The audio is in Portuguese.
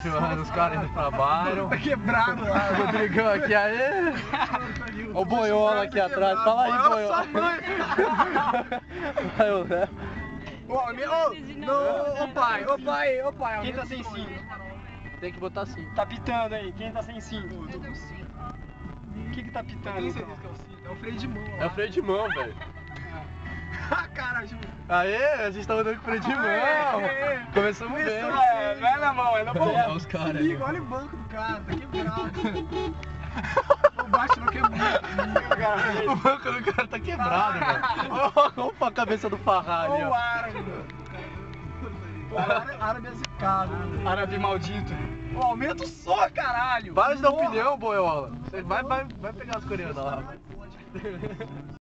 Os caras indo pra bairro. Tá quebrado lá. Rodrigão aqui, aê! O Boiola aqui atrás, fala aí, Boiola. Vai, o Léo. Ô, pai, ô pai, ô pai. Quem tá sem cinto? Tem que botar assim. Tá pitando aí, quem tá sem cinto? O que que tá pitando? então? É o freio de mão. É o freio de mão, velho. Ah, cara, Ju. Aê, a gente tá andando com freio de mão. Começamos bem. É, não é na mão, é na Olha boca. os caras. Amigo, olha o banco do cara, tá quebrado. o baixo não quebrou. O banco do cara tá quebrado, velho. Opa, a cabeça do Farrar ali, Ô, o ó. árabe. O árabe- árabe é zicado. Árabe maldito. Aumenta o som, caralho. Para de dar opinião, Boiola. Você vai, vai, vai pegar as coreanas lá.